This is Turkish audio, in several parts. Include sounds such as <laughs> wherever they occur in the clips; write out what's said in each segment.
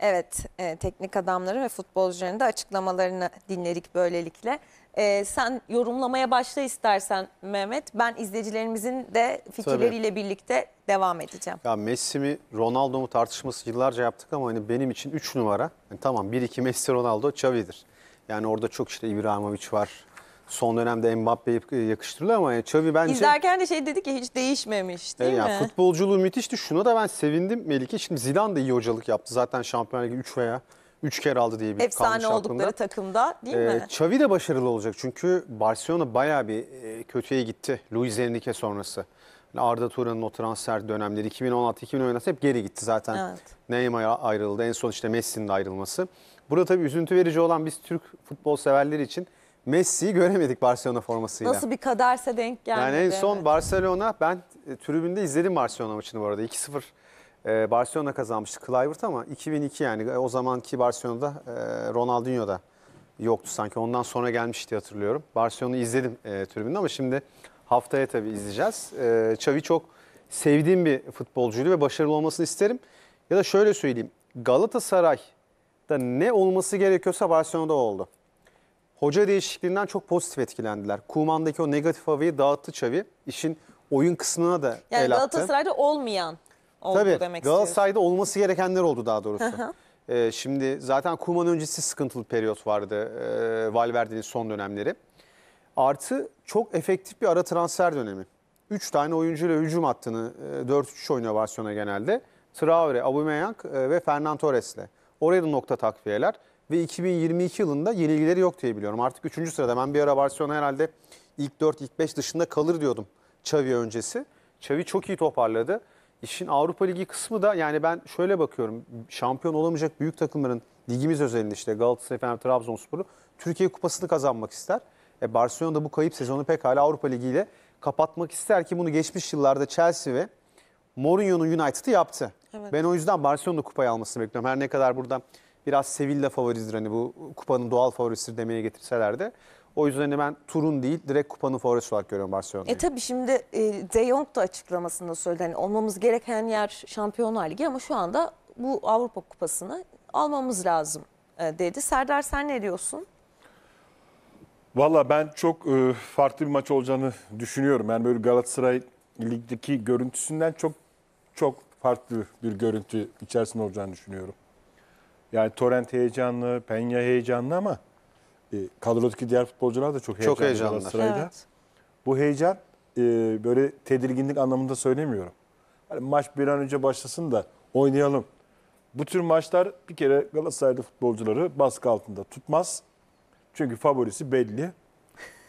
Evet, e, teknik adamların ve futbolcuların da açıklamalarını dinledik böylelikle. E, sen yorumlamaya başla istersen Mehmet. Ben izleyicilerimizin de fikirleriyle birlikte devam edeceğim. Ya Messi mi Ronaldo mu tartışması yıllarca yaptık ama hani benim için 3 numara. Yani tamam 1-2 Messi Ronaldo Xavi'dir. Yani orada çok işte İbrahimovic var. Son dönemde Mbappe'yi yakıştırılıyor ama yani Xavi bence... İzlerken de şey dedi ki hiç değişmemiş değil Evet, mi? yani futbolculuğu müthişti. Şuna da ben sevindim Melike. Şimdi Zidane de iyi hocalık yaptı. Zaten Şampiyonlar Ligi 3 veya 3 kere aldı diye bir Efsane kalmış oldukları aklımda. takımda değil Ee, mi? Xavi de başarılı olacak çünkü Barcelona bayağı bir e, kötüye gitti Luis Enrique sonrası. Yani Arda Turan'ın o transfer dönemleri 2016-2017 hep geri gitti zaten. Evet. Neymar ayrıldı. En son işte Messi'nin de ayrılması. Burada tabii üzüntü verici olan biz Türk futbol severleri için Messi'yi göremedik Barcelona formasıyla. Nasıl bir kaderse denk gelmedi. Yani en son evet. Barcelona ben e, tribünde izledim Barcelona maçını bu arada. 2-0 e, Barcelona kazanmıştı Kluivert ama 2002 yani e, o zamanki Barcelona'da e, Ronaldinho da yoktu sanki. Ondan sonra gelmişti hatırlıyorum. Barcelona'yı izledim e, tribünde ama şimdi haftaya tabii izleyeceğiz. E, Xavi çok sevdiğim bir futbolcuydu ve başarılı olmasını isterim. Ya da şöyle söyleyeyim. Galatasaray'da ne olması gerekiyorsa Barcelona'da oldu. Hoca değişikliğinden çok pozitif etkilendiler. Kuman'daki o negatif havayı dağıttı Xavi. İşin oyun kısmına da yani el attı. Galatasaray'da olmayan oldu Tabii demek istiyorsun. Galatasaray'da olması gerekenler oldu daha doğrusu. Ee, şimdi zaten Kuman öncesi sıkıntılı periyot vardı. Ee, Valverde'nin son dönemleri. Artı çok efektif bir ara transfer dönemi. 3 tane oyuncuyla hücum hattını e, 4-3 oynuyor Barcelona genelde. Traore, Aubameyang e, ve Fernan Torres'le. Oraya da nokta takviyeler. Ve 2022 yılında yenilgileri yok diye biliyorum. Artık 3. sırada. Ben bir ara Barcelona herhalde ilk 4, ilk 5 dışında kalır diyordum Xavi öncesi. Xavi çok iyi toparladı. İşin Avrupa Ligi kısmı da yani ben şöyle bakıyorum. Şampiyon olamayacak büyük takımların ligimiz özelinde işte Galatasaray, Fener, Trabzonspor'u Türkiye Kupası'nı kazanmak ister. E Barcelona da bu kayıp sezonu pekala Avrupa Ligi ile kapatmak ister ki bunu geçmiş yıllarda Chelsea ve Mourinho'nun United'ı yaptı. Evet. Ben o yüzden Barcelona kupayı almasını bekliyorum. Her ne kadar burada biraz Sevilla favoridir hani bu kupanın doğal favorisidir demeye getirseler de. O yüzden hani ben turun değil direkt kupanın favorisi olarak görüyorum Barcelona'yı. E tabii şimdi e, De Jong da açıklamasında söyledi. Hani olmamız gereken yer Şampiyonlar Ligi ama şu anda bu Avrupa Kupası'nı almamız lazım e, dedi. Serdar sen ne diyorsun? Valla ben çok e, farklı bir maç olacağını düşünüyorum. Yani böyle Galatasaray ligdeki görüntüsünden çok çok farklı bir görüntü içerisinde olacağını düşünüyorum. Yani Torrent heyecanlı, Penya heyecanlı ama e, kadrodaki diğer futbolcular da çok heyecanlı. Çok heyecanlılar. Galatasaray'da. Evet. Bu heyecan e, böyle tedirginlik anlamında söylemiyorum. Hani maç bir an önce başlasın da oynayalım. Bu tür maçlar bir kere Galatasaraylı futbolcuları baskı altında tutmaz. Çünkü favorisi belli.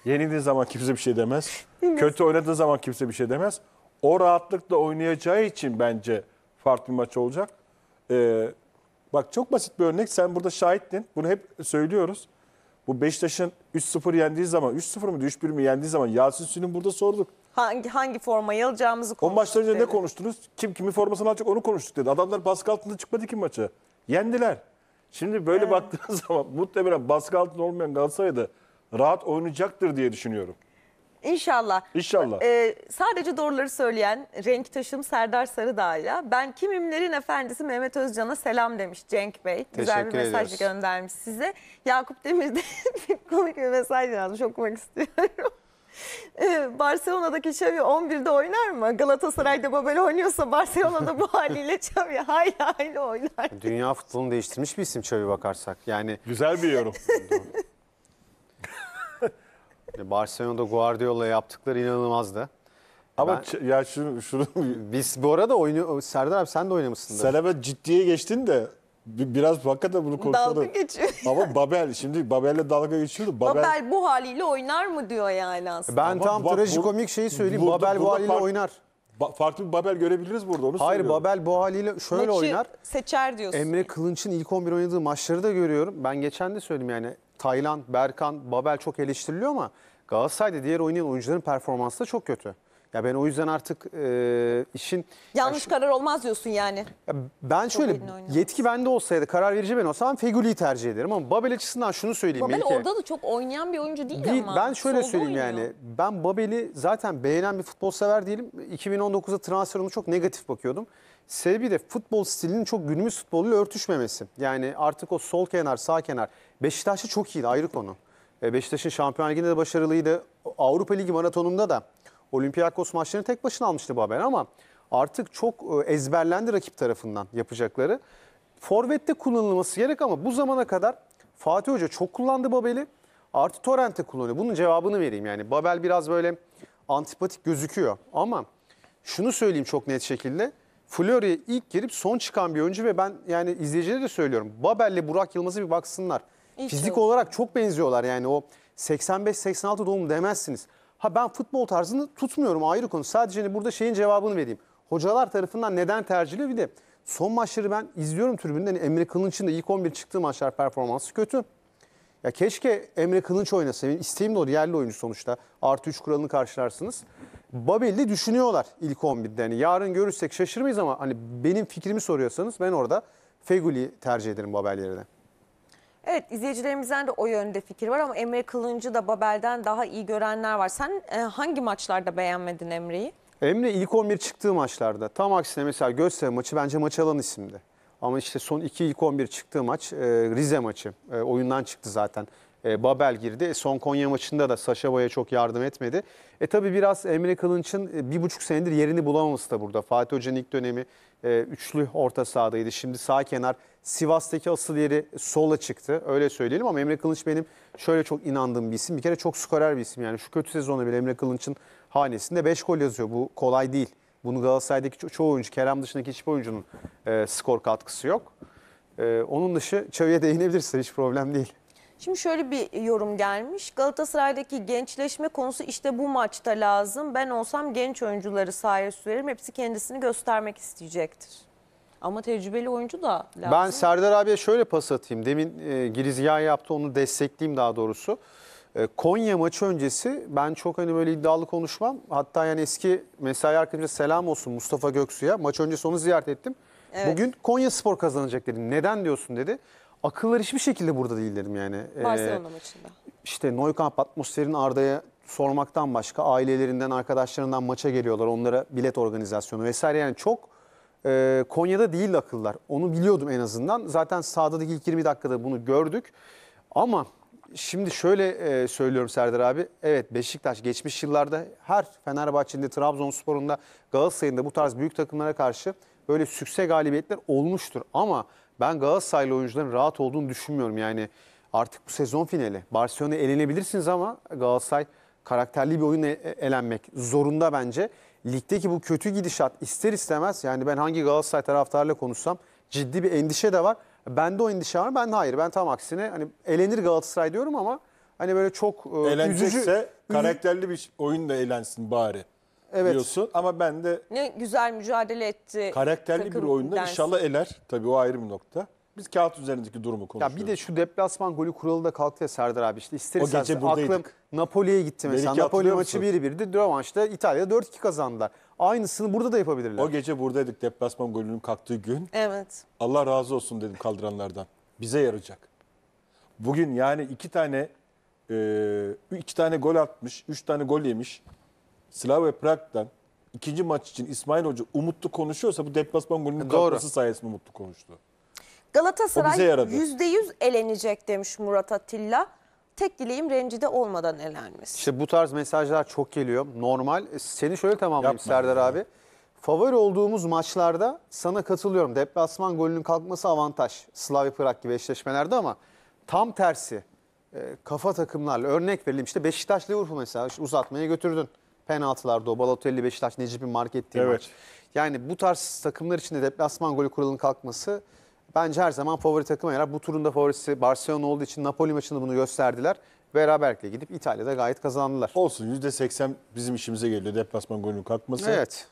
Yenildiği zaman kimse bir şey demez. Kötü oynadığı zaman kimse bir şey demez. O rahatlıkla oynayacağı için bence farklı bir maç olacak. Ee, bak çok basit bir örnek. Sen burada şahittin. Bunu hep söylüyoruz. Bu Beşiktaş'ın 3-0 yendiği zaman, 3-0 mı 3-1 mi yendiği zaman Yasin Sün'ün burada sorduk. Hangi hangi formayı alacağımızı O konuştuk. maçtan önce ne dedi. konuştunuz? Kim kimin formasını alacak onu konuştuk dedi. Adamlar baskı altında çıkmadı ki maça. Yendiler. Şimdi böyle baktığınız <laughs> zaman muhtemelen baskı altında olmayan Galatasaray'da rahat oynayacaktır diye düşünüyorum. İnşallah. İnşallah. Ee, sadece doğruları söyleyen renk taşım Serdar Sarıdağ'la ben kimimlerin efendisi Mehmet Özcan'a selam demiş Cenk Bey. Güzel bir Teşekkür mesaj ediyoruz. göndermiş size. Yakup Demir de bir <laughs> komik bir mesaj yazmış okumak istiyorum. Ee, Barcelona'daki Xavi 11'de oynar mı? Galatasaray'da Babel oynuyorsa Barcelona'da bu haliyle Xavi hayli hayli oynar. Dünya futbolunu değiştirmiş bir isim Xavi bakarsak. Yani Güzel bir yorum. <laughs> Barcelona'da Guardiola yaptıkları inanılmazdı. Ama Ben- ya şunu, şunu <laughs> Biz bu arada oyunu Serdar abi sen de oynamışsındır. sen hemen ciddiye geçtin de bi- biraz hakikaten bunu Dalga konuşalım. geçiyor. Ama Babel şimdi Babel'le dalga geçiyordu. Babel, Babel bu haliyle oynar mı diyor yani aslında. Ben Ama tam bak bu- trajikomik şeyi söyleyeyim. burada- Babel bu burada haliyle fark- oynar. Ba- farklı bir Babel görebiliriz burada onu Hayır söylüyorum. Babel bu haliyle şöyle Maçı oynar. seçer diyorsun. Emre Kılınç'ın ilk 11 oynadığı maçları da görüyorum. Ben geçen de söyledim yani Taylan, Berkan, Babel çok eleştiriliyor ama Galatasaray'da diğer oynayan oyuncuların performansı da çok kötü. Ya ben o yüzden artık e, işin Yanlış karar olmaz diyorsun yani. ya ben şöyle Babel'in oynaması. yetki bende olsaydı karar verici ben olsam Fegüli'yi tercih ederim ama Babel açısından şunu söyleyeyim Babel Melike. orada da çok oynayan bir oyuncu değil, Değil, ama. ben şöyle Solda söyleyeyim oynuyor. yani ben Babel'i zaten beğenen bir futbol sever değilim. 2019'da transferine çok negatif bakıyordum. Sebebi de futbol stilinin çok günümüz futboluyla örtüşmemesi. Yani artık o sol kenar sağ kenar Beşiktaş'ta çok iyiydi ayrı konu. E, Beşiktaş'ın Şampiyon Ligi'nde de başarılıydı. Avrupa Ligi maratonunda da Olympiakos maçlarını tek başına almıştı Babel ama artık çok e, ezberlendi rakip tarafından yapacakları. Forvet'te kullanılması gerek ama bu zamana kadar Fatih Hoca çok kullandı Babel'i. Artı Torrent'te kullanıyor. Bunun cevabını vereyim yani. Babel biraz böyle antipatik gözüküyor ama şunu söyleyeyim çok net şekilde. Fleury'e ilk girip son çıkan bir oyuncu ve ben yani izleyicilere de söylüyorum. Babel'le Burak Yılmaz'ı bir baksınlar. Fizik çalışıyor. olarak çok benziyorlar yani o 85-86 doğumlu demezsiniz. Ha ben futbol tarzını tutmuyorum ayrı konu. Sadece hani burada şeyin cevabını vereyim. Hocalar tarafından neden tercih ediliyor? Bir de son maçları ben izliyorum tribünde. Hani Emre Kılınç'ın da ilk 11 çıktığı maçlar performansı kötü. Ya keşke Emre Kılınç oynasa. Benim isteğim de o yerli oyuncu sonuçta. Artı 3 kuralını karşılarsınız. Babel'i düşünüyorlar ilk 11'de. Yani yarın görürsek şaşırmayız ama hani benim fikrimi soruyorsanız ben orada Feguli tercih ederim Babel yerine. Evet izleyicilerimizden de o yönde fikir var ama Emre Kılıncı da Babel'den daha iyi görenler var. Sen e, hangi maçlarda beğenmedin Emre'yi? Emre ilk 11 çıktığı maçlarda tam aksine mesela Göztepe maçı bence maç alan isimdi. Ama işte son iki ilk 11 çıktığı maç e, Rize maçı. E, oyundan çıktı zaten. E, Babel girdi. E, son Konya maçında da Saşa Boy'a çok yardım etmedi. E tabi biraz Emre Kılınç'ın e, bir buçuk senedir yerini bulamaması da burada. Fatih Hoca'nın ilk dönemi e, üçlü orta sahadaydı. Şimdi sağ kenar Sivas'taki asıl yeri sola çıktı. Öyle söyleyelim ama Emre Kılınç benim şöyle çok inandığım bir isim. Bir kere çok skorer bir isim. Yani şu kötü sezonda bile Emre Kılınç'ın hanesinde 5 gol yazıyor. Bu kolay değil. Bunu Galatasaray'daki ço- çoğu oyuncu, Kerem dışındaki hiçbir oyuncunun e, skor katkısı yok. E, onun dışı Çavi'ye değinebilirse hiç problem değil. Şimdi şöyle bir yorum gelmiş. Galatasaray'daki gençleşme konusu işte bu maçta lazım. Ben olsam genç oyuncuları sahaya sürerim. Hepsi kendisini göstermek isteyecektir. Ama tecrübeli oyuncu da lazım. Ben Serdar abiye şöyle pas atayım. Demin e, girizgah yaptı onu destekleyeyim daha doğrusu. E, Konya maçı öncesi ben çok hani böyle iddialı konuşmam. Hatta yani eski mesai arkadaşımıza selam olsun Mustafa Göksu'ya. Maç öncesi onu ziyaret ettim. Evet. Bugün Konya Spor kazanacak dedim. Neden diyorsun dedi. Akıllar hiçbir şekilde burada değil dedim yani. E, Barcelona maçında. işte Neukamp atmosferin Arda'ya sormaktan başka ailelerinden, arkadaşlarından maça geliyorlar. Onlara bilet organizasyonu vesaire yani çok e, Konya'da değil akıllar. Onu biliyordum en azından. Zaten sahadaki ilk 20 dakikada bunu gördük. Ama şimdi şöyle e, söylüyorum Serdar abi. Evet Beşiktaş geçmiş yıllarda her Fenerbahçe'nin de Trabzonspor'un da Galatasaray'ın da bu tarz büyük takımlara karşı böyle sükse galibiyetler olmuştur. Ama ben Galatasaraylı oyuncuların rahat olduğunu düşünmüyorum. Yani artık bu sezon finali. Barcelona elenebilirsiniz ama Galatasaray karakterli bir oyun elenmek zorunda bence. Ligdeki bu kötü gidişat ister istemez yani ben hangi Galatasaray taraftarıyla konuşsam ciddi bir endişe de var. Bende o endişe var. Ben de hayır. Ben tam aksine hani elenir Galatasaray diyorum ama hani böyle çok e, üzücü. Eğlenecekse üzü- karakterli bir oyunla eğlensin bari Evet. diyorsun. Ama ben de Ne güzel mücadele etti. karakterli bir takım oyunda dersin. inşallah eler. Tabii o ayrı bir nokta. Biz kağıt üzerindeki durumu Ya konuşuyoruz. bir de şu deplasman golü kuralı da kalktı ya Serdar abi işte ister O istemez buradaydık. aklım Napoli'ye gitti mesela. Melike Napoli hatırlıyor maçı musun? 1-1'di. Rövanşta İtalya'da 4-2 kazandılar. Aynısını burada da yapabilirler. O gece buradaydık deplasman golünün kalktığı gün. Evet. Allah razı olsun dedim kaldıranlardan. Bize yarayacak. Bugün yani iki tane e, iki tane gol atmış, üç tane gol yemiş. Slavia Prag'dan ikinci maç için İsmail Hoca umutlu konuşuyorsa bu deplasman golünün Doğru. kalkması sayesinde umutlu konuştu. Galatasaray bize yaradı. %100 elenecek demiş Murat Atilla. Tek dileğim rencide olmadan elenmesi. İşte bu tarz mesajlar çok geliyor. Normal. Seni şöyle tamamlayayım Yapma Serdar ya. abi. Favori olduğumuz maçlarda sana katılıyorum. Deplasman golünün kalkması avantaj. Slavia Prag gibi eşleşmelerde ama tam tersi. e, kafa takımlarla örnek verelim. İşte Beşiktaş Liverpool mesela işte uzatmaya götürdün. Penaltılarda o Balotelli Beşiktaş Necip'in mark ettiği Evet. maç. Yani bu tarz takımlar için de deplasman golü kuralının kalkması bence her zaman favori takıma yarar. Bu turun da favorisi Barcelona olduğu için Napoli maçında bunu gösterdiler. Beraberlikle gidip İtalya'da gayet kazandılar. Olsun %80 bizim işimize geliyor deplasman golünün kalkması. Evet.